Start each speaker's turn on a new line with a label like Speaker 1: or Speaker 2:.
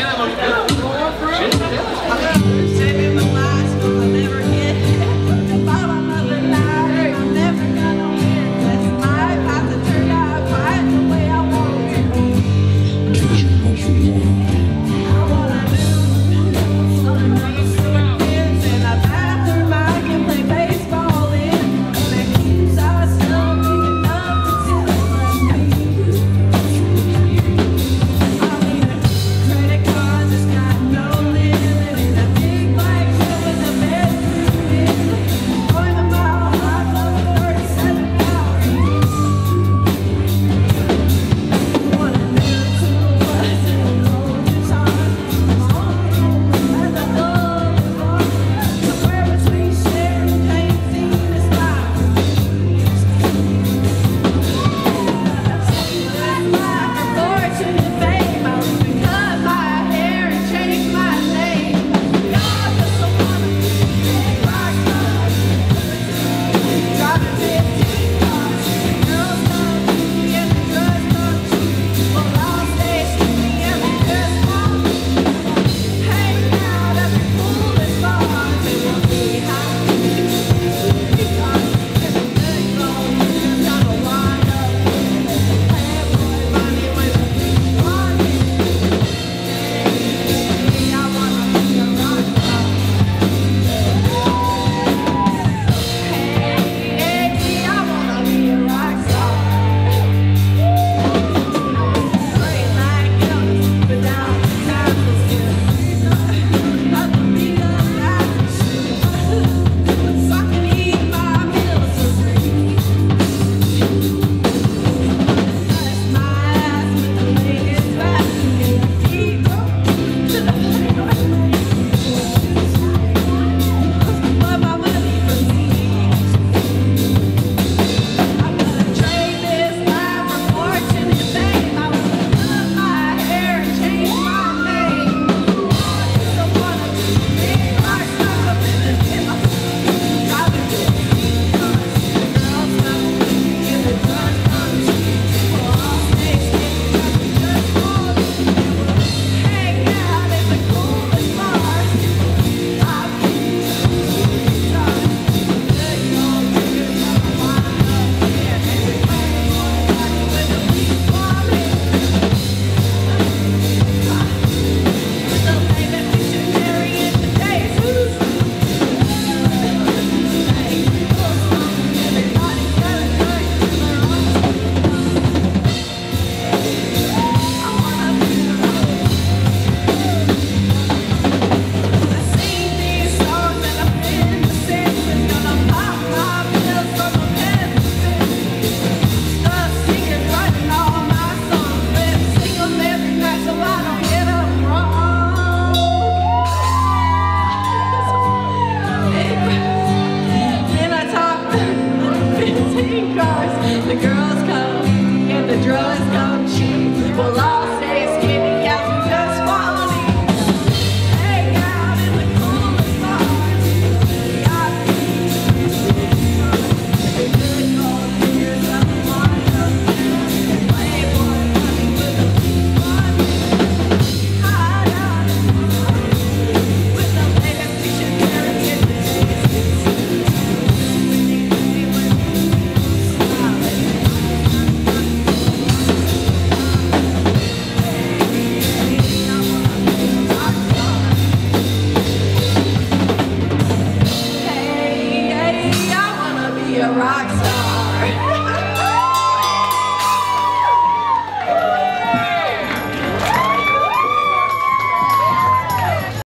Speaker 1: rock star.